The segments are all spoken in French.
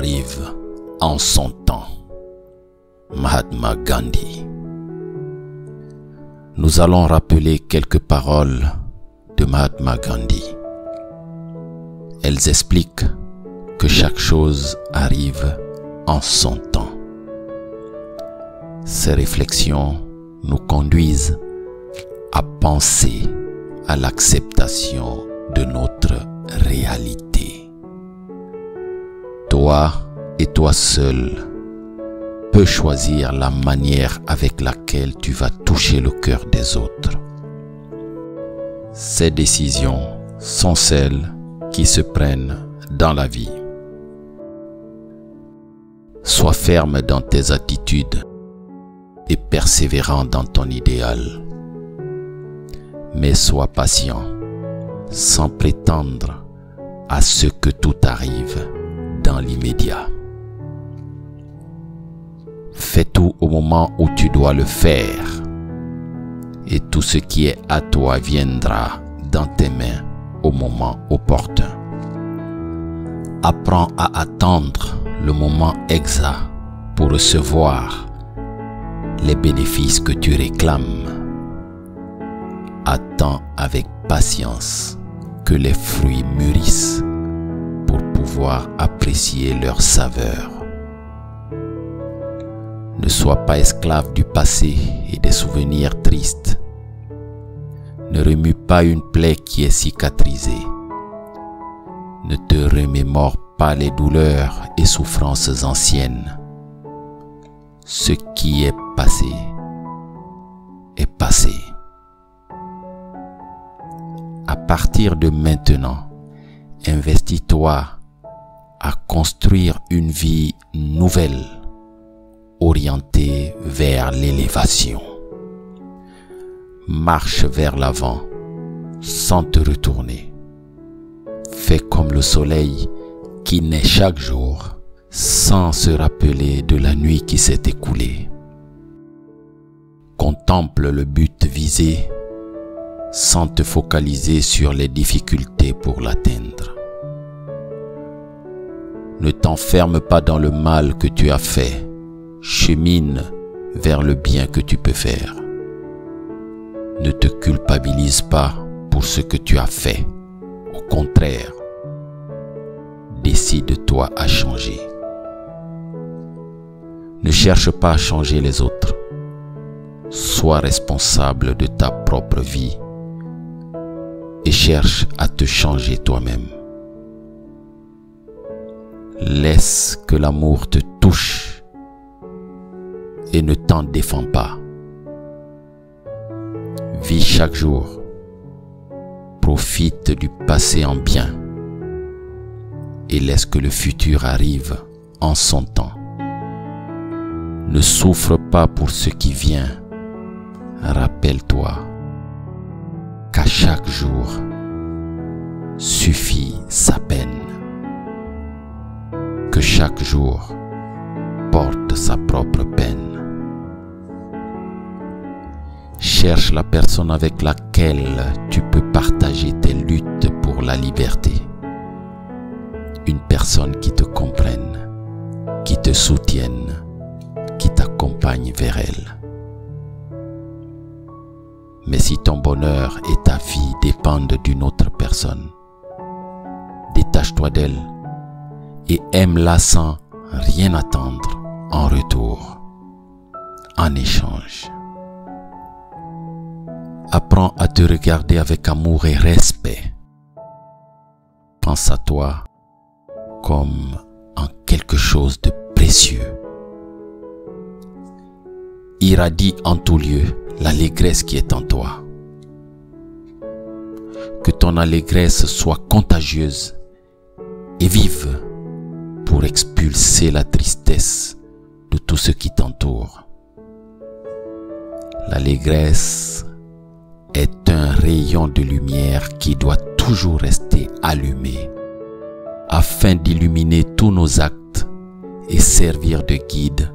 arrive en son temps. Mahatma Gandhi. Nous allons rappeler quelques paroles de Mahatma Gandhi. Elles expliquent que chaque chose arrive en son temps. Ces réflexions nous conduisent à penser à l'acceptation de notre réalité. Toi et toi seul peux choisir la manière avec laquelle tu vas toucher le cœur des autres. Ces décisions sont celles qui se prennent dans la vie. Sois ferme dans tes attitudes et persévérant dans ton idéal. Mais sois patient, sans prétendre à ce que tout arrive l'immédiat. Fais tout au moment où tu dois le faire, et tout ce qui est à toi viendra dans tes mains au moment opportun. Apprends à attendre le moment exact pour recevoir les bénéfices que tu réclames. Attends avec patience que les fruits mûrissent apprécier leur saveur. Ne sois pas esclave du passé et des souvenirs tristes. Ne remue pas une plaie qui est cicatrisée. Ne te remémore pas les douleurs et souffrances anciennes. Ce qui est passé est passé. À partir de maintenant, investis-toi à construire une vie nouvelle, orientée vers l'élévation. Marche vers l'avant sans te retourner. Fais comme le soleil qui naît chaque jour sans se rappeler de la nuit qui s'est écoulée. Contemple le but visé sans te focaliser sur les difficultés pour l'atteindre. Ne t'enferme pas dans le mal que tu as fait, chemine vers le bien que tu peux faire. Ne te culpabilise pas pour ce que tu as fait. Au contraire, décide-toi à changer. Ne cherche pas à changer les autres. Sois responsable de ta propre vie et cherche à te changer toi-même. Laisse que l'amour te touche et ne t'en défends pas. Vis chaque jour. Profite du passé en bien et laisse que le futur arrive en son temps. Ne souffre pas pour ce qui vient. Rappelle-toi qu'à chaque jour suffit chaque jour porte sa propre peine. Cherche la personne avec laquelle tu peux partager tes luttes pour la liberté. Une personne qui te comprenne, qui te soutienne, qui t'accompagne vers elle. Mais si ton bonheur et ta vie dépendent d'une autre personne, détache-toi d'elle et aime-la sans rien attendre en retour, en échange. Apprends à te regarder avec amour et respect. Pense à toi comme en quelque chose de précieux. Irradie en tout lieu l'allégresse qui est en toi. Que ton allégresse soit contagieuse et vive pour expulser la tristesse de tout ce qui t'entoure. L'allégresse est un rayon de lumière qui doit toujours rester allumé afin d'illuminer tous nos actes et servir de guide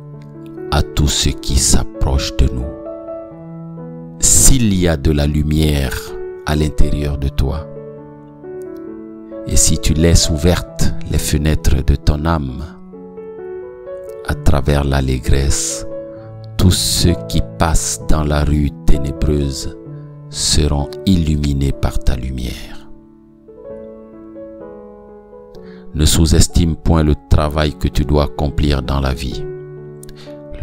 à tout ce qui s'approche de nous. S'il y a de la lumière à l'intérieur de toi, et si tu laisses ouvertes les fenêtres de ton âme, à travers l'allégresse, tous ceux qui passent dans la rue ténébreuse seront illuminés par ta lumière. Ne sous-estime point le travail que tu dois accomplir dans la vie.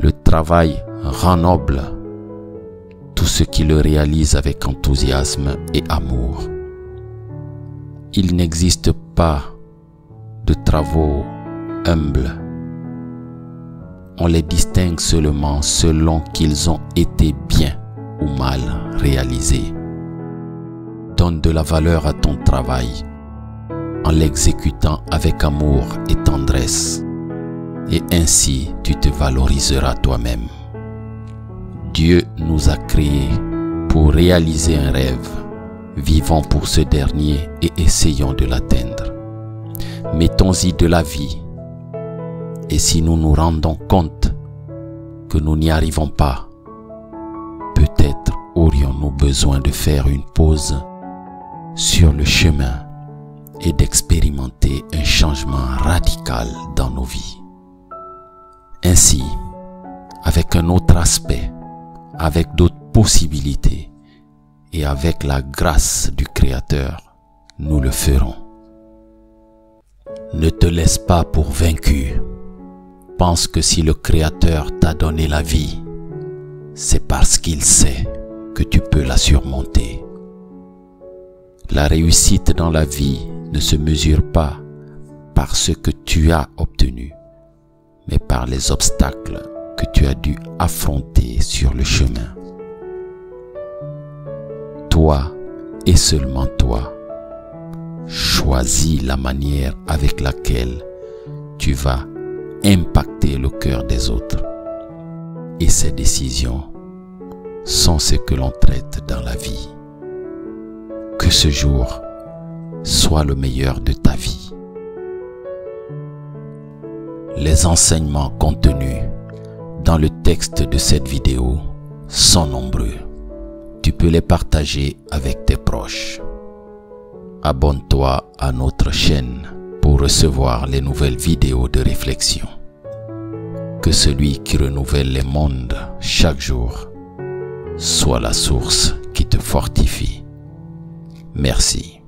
Le travail rend noble tout ce qui le réalise avec enthousiasme et amour. Il n'existe pas de travaux humbles. On les distingue seulement selon qu'ils ont été bien ou mal réalisés. Donne de la valeur à ton travail en l'exécutant avec amour et tendresse, et ainsi tu te valoriseras toi-même. Dieu nous a créés pour réaliser un rêve. Vivons pour ce dernier et essayons de l'atteindre. Mettons-y de la vie. Et si nous nous rendons compte que nous n'y arrivons pas, peut-être aurions-nous besoin de faire une pause sur le chemin et d'expérimenter un changement radical dans nos vies. Ainsi, avec un autre aspect, avec d'autres possibilités et avec la grâce du Créateur, nous le ferons. Ne te laisse pas pour vaincu. Pense que si le Créateur t'a donné la vie, c'est parce qu'il sait que tu peux la surmonter. La réussite dans la vie ne se mesure pas par ce que tu as obtenu, mais par les obstacles que tu as dû affronter sur le chemin. Toi et seulement toi, choisis la manière avec laquelle tu vas impacter le cœur des autres. Et ces décisions sont ce que l'on traite dans la vie. Que ce jour soit le meilleur de ta vie. Les enseignements contenus dans le texte de cette vidéo sont nombreux. Tu peux les partager avec tes proches. Abonne-toi à notre chaîne pour recevoir les nouvelles vidéos de réflexion. Que celui qui renouvelle les mondes chaque jour soit la source qui te fortifie. Merci.